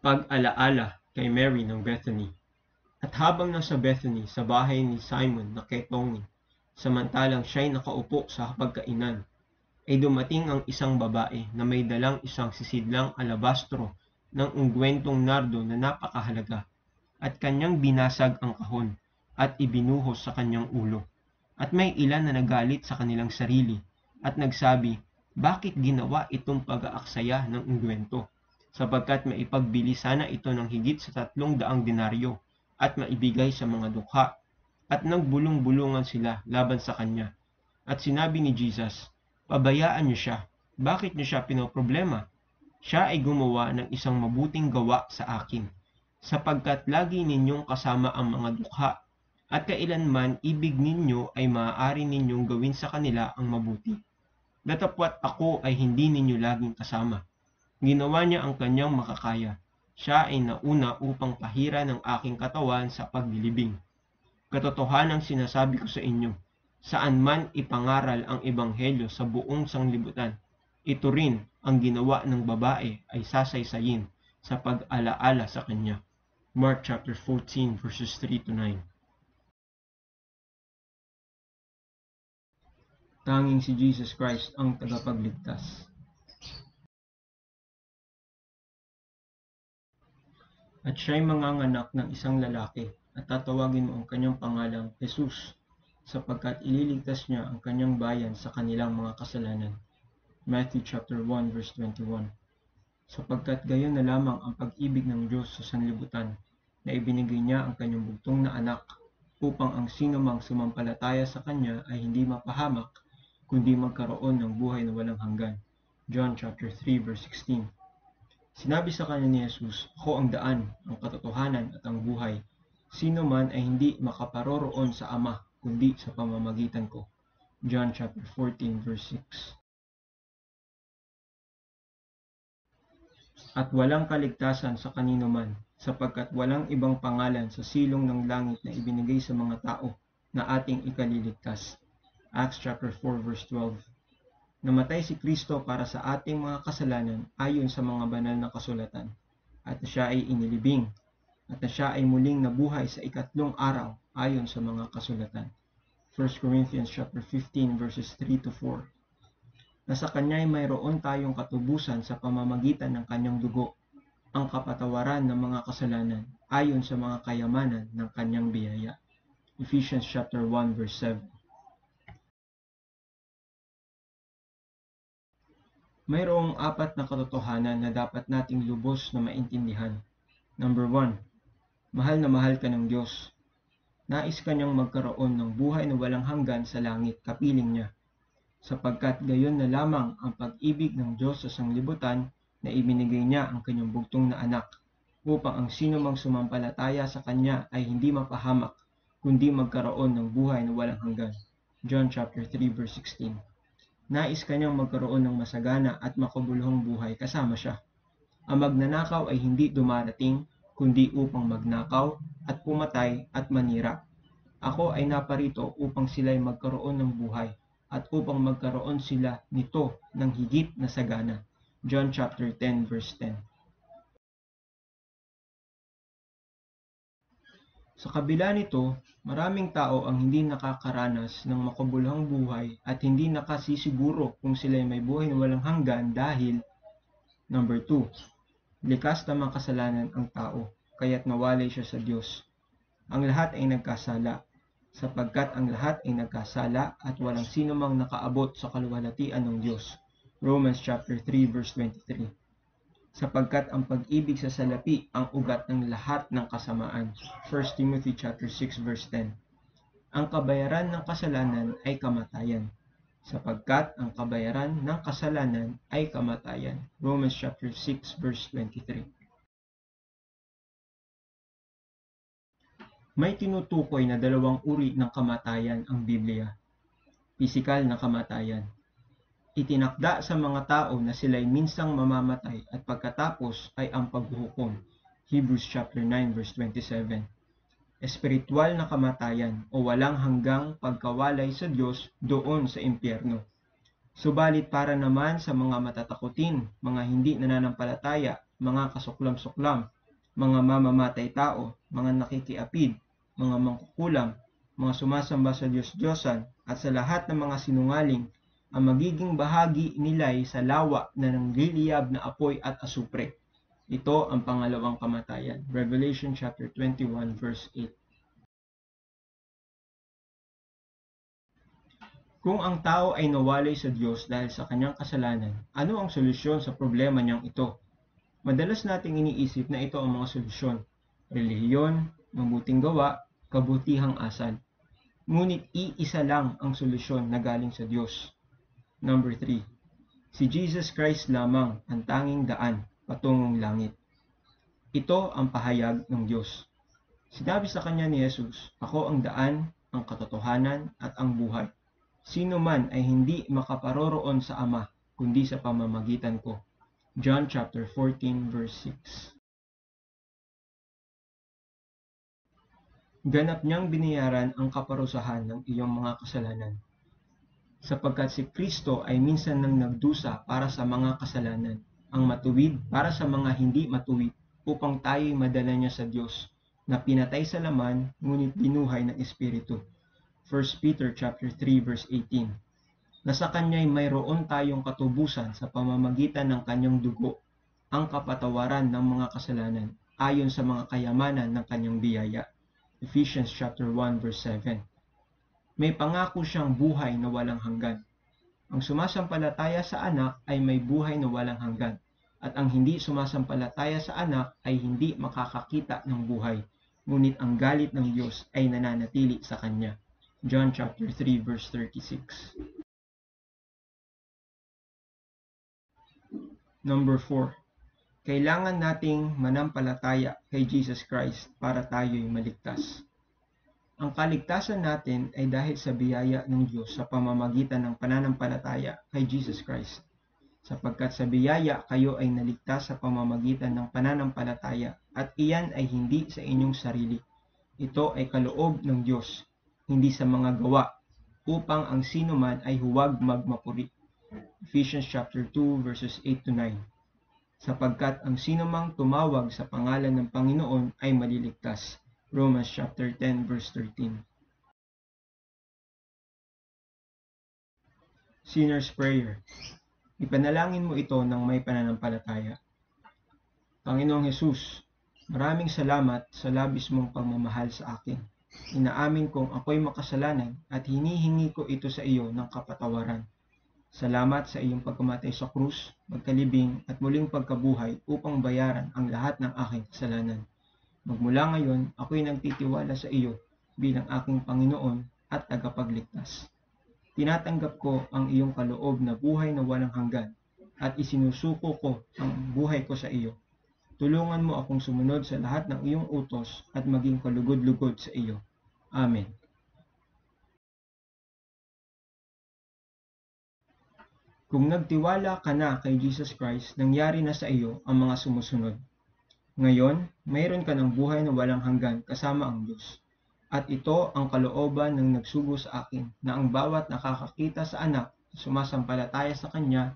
Pag-alaala kay Mary ng Bethany At habang nasa Bethany sa bahay ni Simon na ketongin, samantalang siya'y nakaupo sa hapagkainan, ay dumating ang isang babae na may dalang isang sisidlang alabastro ng ungwentong nardo na napakahalaga, at kanyang binasag ang kahon at ibinuhos sa kanyang ulo. At may ilan na nagalit sa kanilang sarili at nagsabi, bakit ginawa itong pag-aaksaya ng ungwento? Sapagkat maipagbili sana ito ng higit sa tatlong daang denaryo at maibigay sa mga dukha. At nagbulong-bulungan sila laban sa kanya. At sinabi ni Jesus, Pabayaan niyo siya. Bakit niyo siya pinoproblema? Siya ay gumawa ng isang mabuting gawa sa akin, sapagkat lagi ninyong kasama ang mga dukha, at kailanman ibig ninyo ay maaari ninyong gawin sa kanila ang mabuti. Datapwat ako ay hindi ninyo laging kasama Ginawa niya ang kanyang makakaya. Siya ay nauna upang pahira ng aking katawan sa paglilibing. Katotohanan sinasabi ko sa inyo, saan man ipangaral ang ebanghelyo sa buong sanglibutan, ito rin ang ginawa ng babae ay sasaysayin sa pag-alaala sa kanya. Mark chapter 14 verses 3 to 9. Tanging si Jesus Christ ang tagapagligtas. At siya'y manganganak ng isang lalaki at tatawagin mo ang kanyang pangalang Jesus sapagkat ililigtas niya ang kanyang bayan sa kanilang mga kasalanan. Matthew chapter 1 verse 21 Sapagkat gayon na lamang ang pag-ibig ng Diyos sa sanlibutan na ibinigay niya ang kanyang bugtong na anak upang ang sino mang sumampalataya sa kanya ay hindi mapahamak kundi magkaroon ng buhay na walang hanggan. John chapter 3 verse 16 Sinabi sa kanya ni Jesus, Ako ang daan, ang katotohanan at ang buhay. Sino man ay hindi makaparoroon sa Ama, kundi sa pamamagitan ko. John chapter 14 verse 6. At walang kaligtasan sa kanino man, sapagkat walang ibang pangalan sa silong ng langit na ibinigay sa mga tao na ating ikaliligtas. Acts chapter 4 verse 12. Namatay si Kristo para sa ating mga kasalanan ayon sa mga banal na kasulatan, at na siya ay inilibing, at na siya ay muling nabuhay sa ikatlong araw ayon sa mga kasulatan. 1 Corinthians chapter 15 verses 3 to 4. Na sa kanya ay mayroon tayong katubusan sa pamamagitan ng kanyang dugo, ang kapatawaran ng mga kasalanan ayon sa mga kayamanan ng kanyang biyaya. Ephesians chapter 1 verse 7. Mayroong apat na katotohanan na dapat nating lubos na maintindihan. Number 1. Mahal na mahal ka ng Diyos. Nais ka niyang magkaroon ng buhay na walang hanggan sa langit kapiling niya. Sapagkat gayon na lamang ang pag-ibig ng Diyos sa sanglibutan na ibinigay niya ang kanyang bugtong na anak upang ang sino mang sumampalataya sa kanya ay hindi mapahamak kundi magkaroon ng buhay na walang hanggan. John chapter 3 verse 16 nais kanyang magkaroon ng masagana at makabuluhang buhay kasama siya. Ang magnanakaw ay hindi dumarating, kundi upang magnakaw at pumatay at manira. Ako ay naparito upang sila'y magkaroon ng buhay at upang magkaroon sila nito ng higit na sagana. John chapter 10 verse 10. Sa kabila nito, maraming tao ang hindi nakakaranas ng makabuluhang buhay at hindi nakasisiguro kung sila ay may buhay na walang hanggan dahil Number 2. Likas na makasalanan ang tao, kaya't nawalay siya sa Diyos. Ang lahat ay nagkasala, sapagkat ang lahat ay nagkasala at walang sino mang nakaabot sa kaluwalhatian ng Diyos. Romans chapter 3 verse 23 sapagkat ang pag-ibig sa salapi ang ugat ng lahat ng kasamaan. 1 Timothy chapter 6 verse 10. Ang kabayaran ng kasalanan ay kamatayan, sapagkat ang kabayaran ng kasalanan ay kamatayan. Romans chapter 6 verse 23. May tinutukoy na dalawang uri ng kamatayan ang Biblia. Pisikal na kamatayan Itinakda sa mga tao na sila'y minsang mamamatay at pagkatapos ay ang paghuhukom. Hebrews chapter 9 verse 27. Espiritual na kamatayan o walang hanggang pagkawalay sa Diyos doon sa impyerno. Subalit para naman sa mga matatakutin, mga hindi nananampalataya mga kasuklam-suklam, mga mamamatay tao, mga nakikiapid, mga mangkukulam, mga sumasamba sa Diyos-Diyosan, at sa lahat ng mga sinungaling, ang magiging bahagi nila'y sa lawa na nangliliyab na apoy at asupre. Ito ang pangalawang kamatayan. Revelation chapter 21 verse 8. Kung ang tao ay nawalay sa Diyos dahil sa kanyang kasalanan, ano ang solusyon sa problema niyang ito? Madalas nating iniisip na ito ang mga solusyon. Relihiyon, mabuting gawa, kabutihang asal. Ngunit iisa lang ang solusyon na galing sa Diyos. Number 3. Si Jesus Christ lamang ang tanging daan patungong langit. Ito ang pahayag ng Diyos. Sinabi sa kanya ni Jesus, Ako ang daan, ang katotohanan at ang buhay. Sino man ay hindi makaparoroon sa Ama, kundi sa pamamagitan ko. John chapter 14 verse 6. Ganap niyang binayaran ang kaparusahan ng iyong mga kasalanan. Sapagkat si Kristo ay minsan nang nagdusa para sa mga kasalanan, ang matuwid para sa mga hindi matuwid, upang tayo'y madala niya sa Diyos, na pinatay sa laman, ngunit binuhay ng Espiritu 1 Peter chapter 3 verse 18 na sa kanya'y mayroon tayong katubusan sa pamamagitan ng kanyang dugo ang kapatawaran ng mga kasalanan ayon sa mga kayamanan ng kanyang biyaya. Ephesians chapter 1 verse 7. May pangako siyang buhay na walang hanggan. Ang sumasampalataya sa anak ay may buhay na walang hanggan at ang hindi sumasampalataya sa anak ay hindi makakakita ng buhay, ngunit ang galit ng Diyos ay nananatili sa kanya. John chapter 3 verse 36. Number 4. Kailangan nating manampalataya kay Jesus Christ para tayo'y maligtas. Ang kaligtasan natin ay dahil sa biyaya ng Diyos sa pamamagitan ng pananampalataya kay Jesus Christ. Sapagkat sa biyaya kayo ay naligtas sa pamamagitan ng pananampalataya at iyan ay hindi sa inyong sarili. Ito ay kaloob ng Diyos hindi sa mga gawa, upang ang sino man ay huwag magmapuri. Ephesians chapter 2 verses 8 to 9. Sapagkat ang sino mang tumawag sa pangalan ng Panginoon ay maliligtas. Romans chapter 10 verse 13. Sinner's Prayer Ipanalangin mo ito ng may pananampalataya. Panginoong Hesus, maraming salamat sa labis mong pagmamahal sa akin. Inaamin kong ako'y makasalanan at hinihingi ko ito sa iyo ng kapatawaran. Salamat sa iyong pagkamatay sa krus, pagkalibing at muling pagkabuhay upang bayaran ang lahat ng aking kasalanan. Magmula ngayon, ako'y nagtitiwala sa iyo bilang aking Panginoon at tagapagligtas. Tinatanggap ko ang iyong kaloob na buhay na walang hanggan at isinusuko ko ang buhay ko sa iyo Tulungan mo akong sumunod sa lahat ng iyong utos at maging kalugod-lugod sa iyo. Amen. Kung nagtiwala ka na kay Jesus Christ, nangyari na sa iyo ang mga sumusunod. Ngayon, mayroon ka ng buhay na walang hanggan kasama ang Diyos. At ito ang kalooban ng nagsugo sa akin na ang bawat nakakakita sa anak sumasampalataya sa Kanya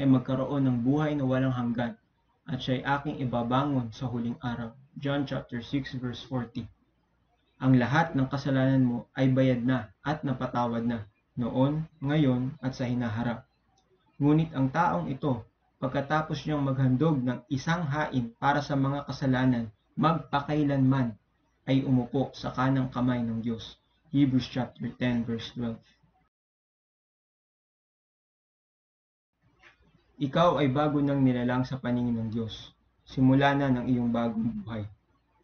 ay magkaroon ng buhay na walang hanggan at siya'y aking ibabangon sa huling araw. John chapter 6 verse 40. Ang lahat ng kasalanan mo ay bayad na at napatawad na noon, ngayon at sa hinaharap. Ngunit ang taong ito, pagkatapos niyang maghandog ng isang hain para sa mga kasalanan, magpakailanman ay umupo sa kanang kamay ng Diyos. Hebrews chapter 10 verse 12. Ikaw ay bago nang nilalang sa paningin ng Diyos. Simula na ng iyong bagong buhay.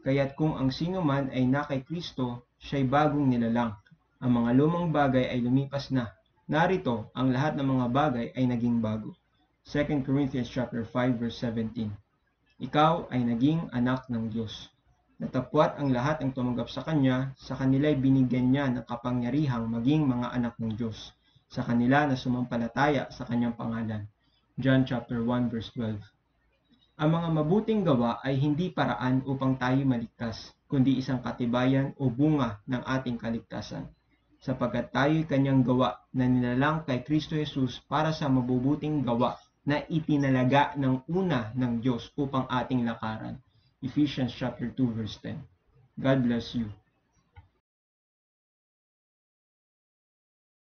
Kaya't kung ang sino man ay na kay Kristo, siya'y bagong nilalang. Ang mga lumang bagay ay lumipas na. Narito, ang lahat ng mga bagay ay naging bago. 2 Corinthians chapter 5 verse 17. Ikaw ay naging anak ng Diyos. Natapwat ang lahat ng tumanggap sa Kanya, sa kanila'y binigyan niya ng kapangyarihang maging mga anak ng Diyos, sa kanila na sumampalataya sa Kanyang pangalan. John chapter 1 verse 12. Ang mga mabuting gawa ay hindi paraan upang tayo maligtas, kundi isang katibayan o bunga ng ating kaligtasan. Sapagkat tayo'y kanyang gawa na nilalang kay Kristo Jesus para sa mabubuting gawa na itinalaga ng una ng Diyos upang ating lakaran. Ephesians chapter 2 verse 10. God bless you.